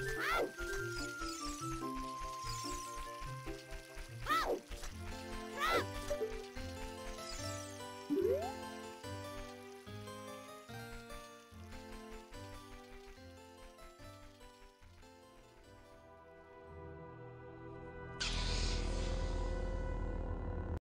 Ah!